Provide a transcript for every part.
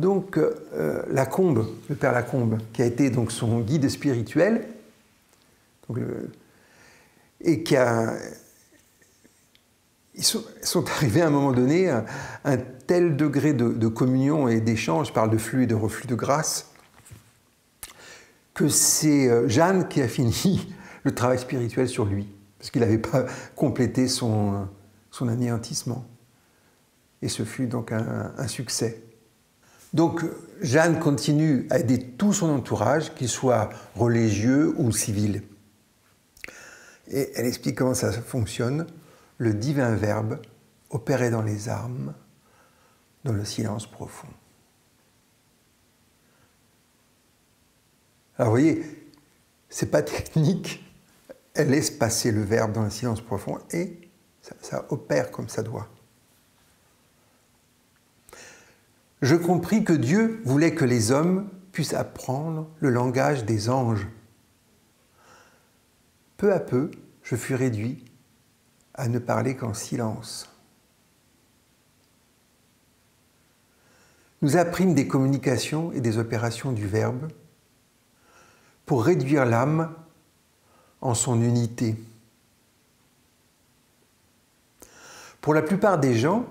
Donc euh, Lacombe, le père Lacombe, qui a été donc son guide spirituel, et qui a, ils sont, arrivés à un moment donné à un tel degré de, communion et d'échange, je parle de flux et de reflux de grâce, que c'est euh, Jeanne qui a fini le travail spirituel sur lui, parce qu'il n'avait pas complété son anéantissement. Et ce fut donc un, succès. Donc Jeanne continue à aider tout son entourage, qu'il soit religieux ou civil. Et elle explique comment ça fonctionne. Le divin verbe opérait dans les armes, dans le silence profond. Alors vous voyez, c'est pas technique. Elle laisse passer le verbe dans le silence profond et ça opère comme ça doit. Je compris que Dieu voulait que les hommes puissent apprendre le langage des anges. Peu à peu, je fus réduit à ne parler qu'en silence. Nous apprîmes des communications et des opérations du Verbe pour réduire l'âme en son unité. Pour la plupart des gens,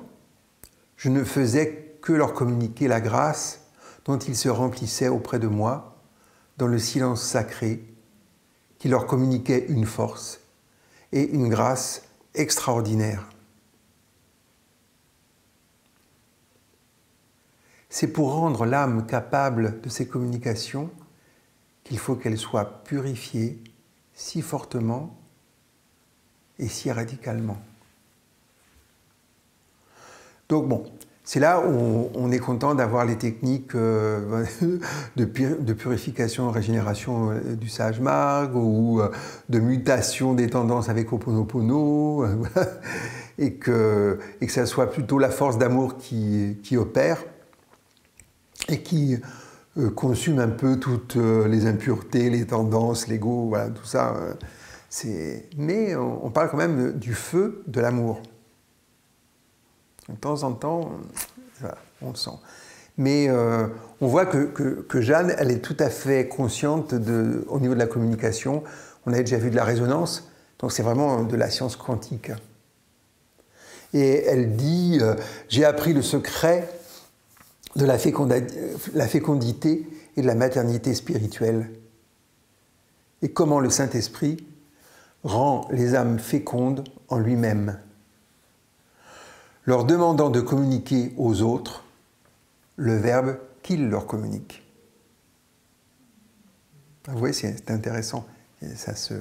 je ne faisais leur communiquer la grâce dont ils se remplissaient auprès de moi, dans le silence sacré, qui leur communiquait une force et une grâce extraordinaire. C'est pour rendre l'âme capable de ces communications qu'il faut qu'elle soit purifiée si fortement et si radicalement. Donc bon, c'est là où on est content d'avoir les techniques euh, de purification, régénération euh, du sage marg ou euh, de mutation des tendances avec Oponopono, et que, et que ça soit plutôt la force d'amour qui, opère et qui consume un peu toutes les impuretés, les tendances, l'ego, tout ça. Mais on parle quand même du feu de l'amour. De temps en temps, on le sent. Mais euh, on voit que, Jeanne, elle est tout à fait consciente au niveau de la communication. On a déjà vu de la résonance, donc c'est vraiment de la science quantique. Et elle dit euh, J'ai appris le secret de la fécondité et de la maternité spirituelle. Et comment le Saint-Esprit rend les âmes fécondes en lui-même leur demandant de communiquer aux autres le verbe qu'il leur communique. Vous voyez, c'est intéressant. ça se,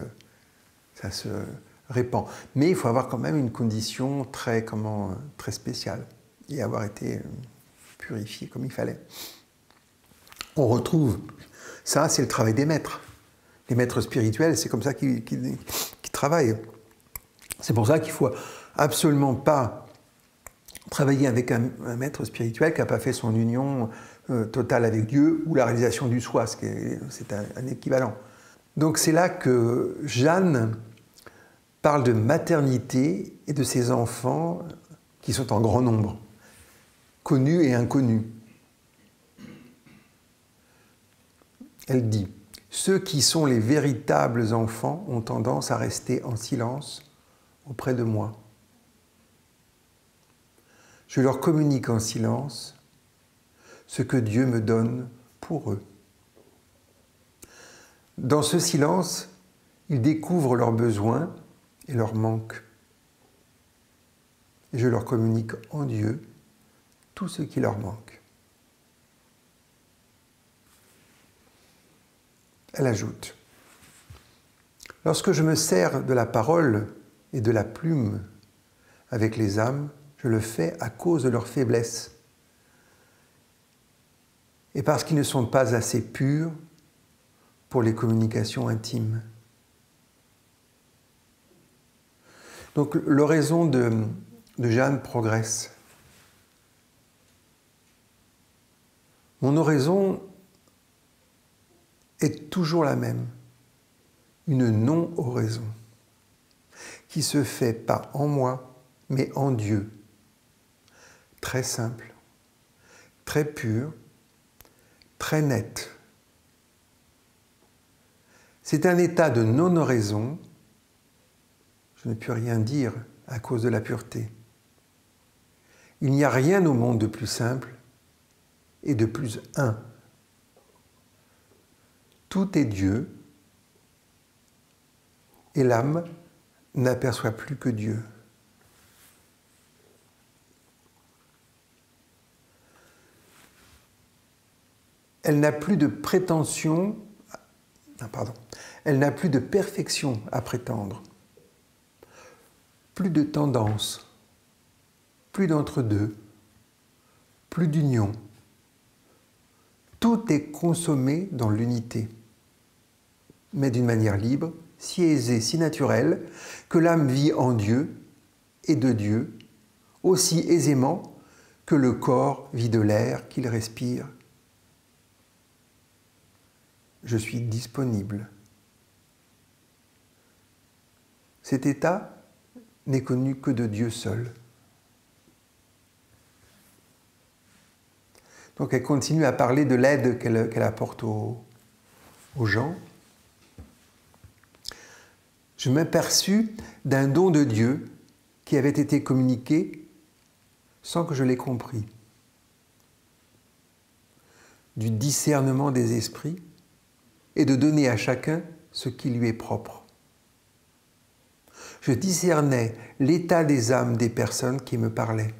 ça se répand. Mais il faut avoir quand même une condition très, comment, très spéciale et avoir été purifié comme il fallait. On retrouve, ça c'est le travail des maîtres. Les maîtres spirituels, c'est comme ça qu'ils travaillent. C'est pour ça qu'il ne faut absolument pas travailler avec un, maître spirituel qui n'a pas fait son union euh, totale avec Dieu ou la réalisation du soi, c'est un, un, équivalent. Donc c'est là que Jeanne parle de maternité et de ses enfants qui sont en grand nombre, connus et inconnus. Elle dit, ceux qui sont les véritables enfants ont tendance à rester en silence auprès de moi je leur communique en silence ce que Dieu me donne pour eux. Dans ce silence, ils découvrent leurs besoins et leurs manques. Et je leur communique en Dieu tout ce qui leur manque. Elle ajoute, Lorsque je me sers de la parole et de la plume avec les âmes, je le fais à cause de leur faiblesse et parce qu'ils ne sont pas assez purs pour les communications intimes. Donc l'oraison de, Jeanne progresse. Mon oraison est toujours la même, une non-oraison, qui se fait pas en moi, mais en Dieu très simple, très pur très net. C'est un état de non-raison. Je ne puis rien dire à cause de la pureté. Il n'y a rien au monde de plus simple et de plus un. Tout est Dieu et l'âme n'aperçoit plus que Dieu. Elle n'a plus de prétention, ah, pardon, elle n'a plus de perfection à prétendre, plus de tendance, plus d'entre-deux, plus d'union. Tout est consommé dans l'unité, mais d'une manière libre, si aisée, si naturelle, que l'âme vit en Dieu et de Dieu, aussi aisément que le corps vit de l'air qu'il respire je suis disponible. Cet état n'est connu que de Dieu seul. Donc elle continue à parler de l'aide qu'elle apporte aux, aux gens. Je m'aperçus d'un don de Dieu qui avait été communiqué sans que je l'ai compris, du discernement des esprits et de donner à chacun ce qui lui est propre. Je discernais l'état des âmes des personnes qui me parlaient.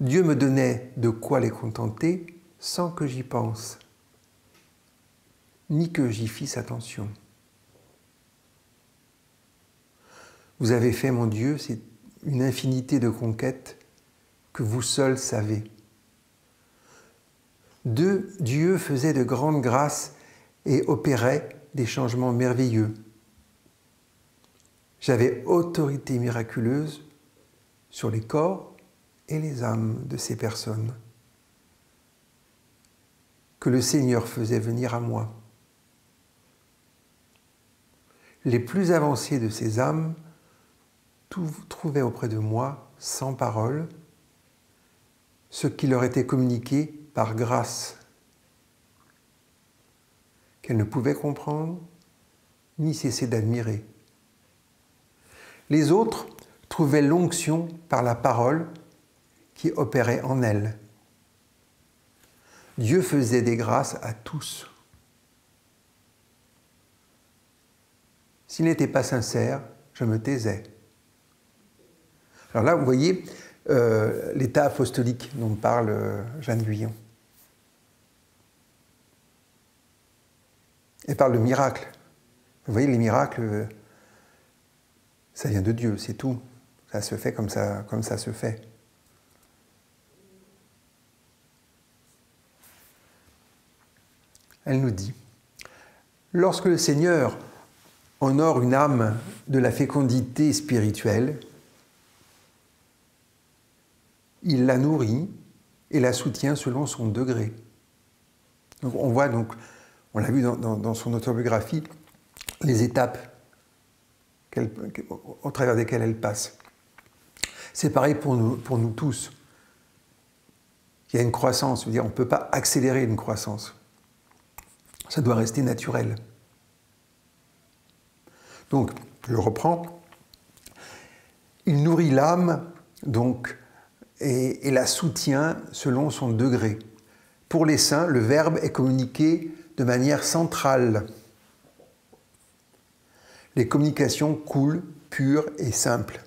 Dieu me donnait de quoi les contenter sans que j'y pense, ni que j'y fisse attention. Vous avez fait, mon Dieu, c'est une infinité de conquêtes que vous seuls savez. Deux, Dieu faisait de grandes grâces et opérait des changements merveilleux. J'avais autorité miraculeuse sur les corps et les âmes de ces personnes que le Seigneur faisait venir à moi. Les plus avancés de ces âmes trouvaient auprès de moi, sans parole, ce qui leur était communiqué par grâce qu'elle ne pouvait comprendre ni cesser d'admirer. Les autres trouvaient l'onction par la parole qui opérait en elle. Dieu faisait des grâces à tous. S'il n'était pas sincère, je me taisais. Alors là, vous voyez euh, l'état apostolique dont parle euh, Jeanne Guyon. Elle parle de miracles. Vous voyez, les miracles, ça vient de Dieu, c'est tout. Ça se fait comme ça, comme ça se fait. Elle nous dit, lorsque le Seigneur honore une âme de la fécondité spirituelle, il la nourrit et la soutient selon son degré. Donc on voit donc on l'a vu dans, son autobiographie, les étapes au travers desquelles elle passe. C'est pareil pour nous, tous. Il y a une croissance, on ne peut pas accélérer une croissance. Ça doit rester naturel. Donc, je reprends. Il nourrit l'âme, donc, et, et la soutient selon son degré. Pour les saints, le verbe est communiqué de manière centrale. Les communications coulent, pures et simples.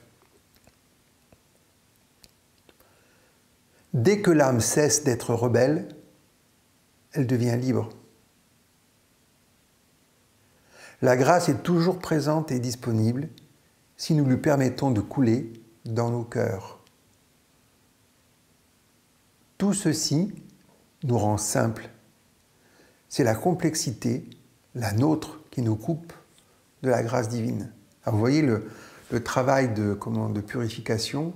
Dès que l'âme cesse d'être rebelle, elle devient libre. La grâce est toujours présente et disponible si nous lui permettons de couler dans nos cœurs. Tout ceci nous rend simples c'est la complexité, la nôtre, qui nous coupe de la grâce divine. vous voyez le, travail de, purification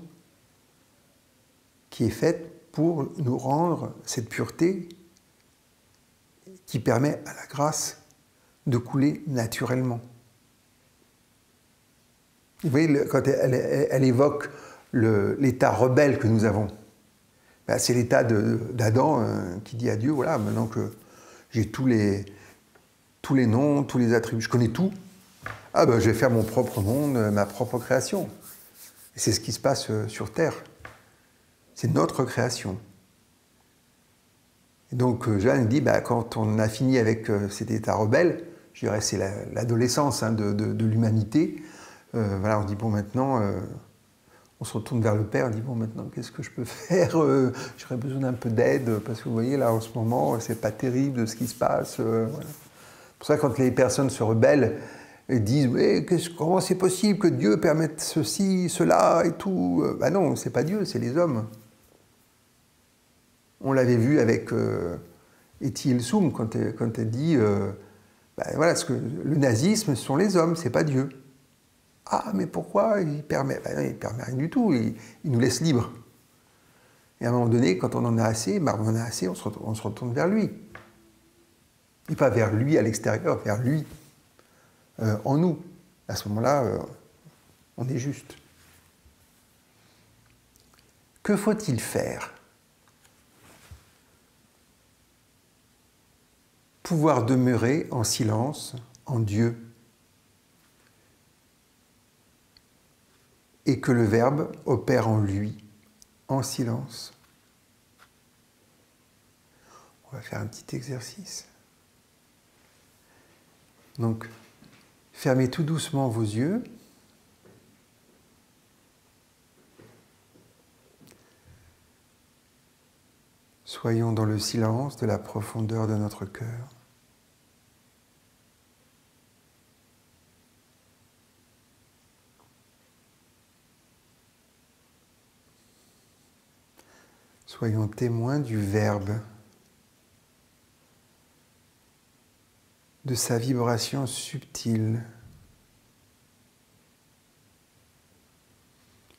qui est fait pour nous rendre cette pureté qui permet à la grâce de couler naturellement. Vous voyez, quand elle, évoque l'état rebelle que nous avons, bah, c'est l'état d'Adam euh, qui dit à Dieu, voilà, maintenant que j'ai tous les, tous les noms, tous les attributs, je connais tout, ah ben, je vais faire mon propre monde, ma propre création. C'est ce qui se passe sur Terre. C'est notre création. Et donc euh, Jeanne dit, bah, quand on a fini avec euh, cet état rebelle, je dirais c'est l'adolescence hein, de, l'humanité, euh, voilà, on dit, bon maintenant, on se retourne vers le Père, on dit, bon maintenant, qu'est-ce que je peux faire? J'aurais besoin d'un peu d'aide, parce que vous voyez, là, en ce moment, c'est pas terrible ce qui se passe. Voilà. pour ça, quand les personnes se rebellent, et disent mais comment c'est possible que Dieu permette ceci, cela et tout? Ben non, c'est pas Dieu, c'est les hommes. On l'avait vu avec euh, Soum quand elle, quand dit euh, ben voilà, ce que le nazisme, ce sont les hommes, c'est pas Dieu. Ah, mais pourquoi Il permet, ben, il permet rien du tout, il, nous laisse libres. Et à un moment donné, quand on en a assez, ben, on en a assez, on se, retourne, vers lui. Et pas vers lui à l'extérieur, vers lui euh, en nous. À ce moment-là, on est juste. Que faut-il faire pouvoir demeurer en silence en Dieu? Et que le Verbe opère en lui en silence. On va faire un petit exercice. Donc, fermez tout doucement vos yeux. Soyons dans le silence de la profondeur de notre cœur. Soyons témoins du Verbe, de sa vibration subtile,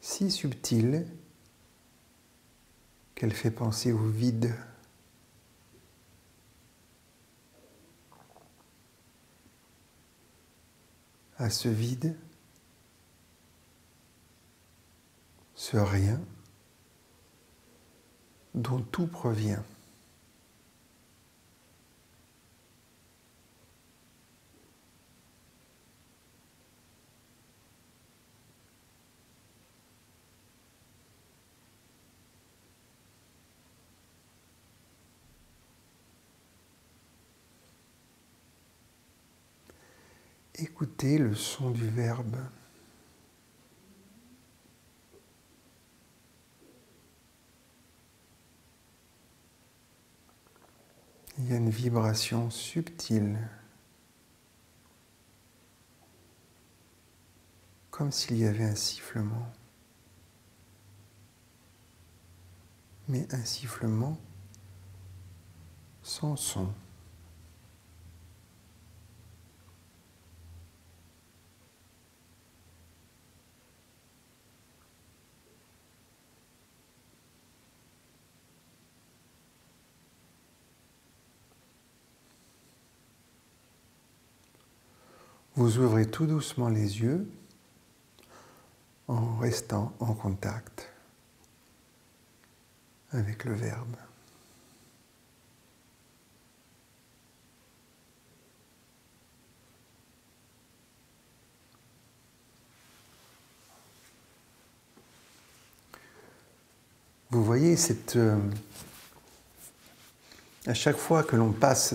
si subtile qu'elle fait penser au vide. À ce vide, ce rien dont tout provient. Écoutez le son du verbe. Y a une vibration subtile, comme s'il y avait un sifflement, mais un sifflement sans son. Vous ouvrez tout doucement les yeux en restant en contact avec le Verbe. Vous voyez, cette, euh, à chaque fois que l'on passe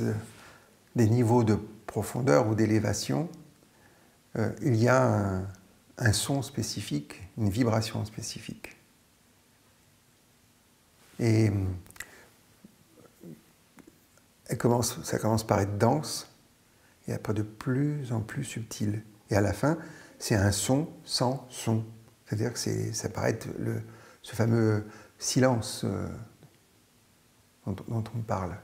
des niveaux de profondeur ou d'élévation, euh, il y a un, son spécifique, une vibration spécifique. Et commence, ça commence par être dense, et après de plus en plus subtil. Et à la fin, c'est un son sans son. C'est-à-dire que ça paraît être ce fameux silence euh, dont on parle.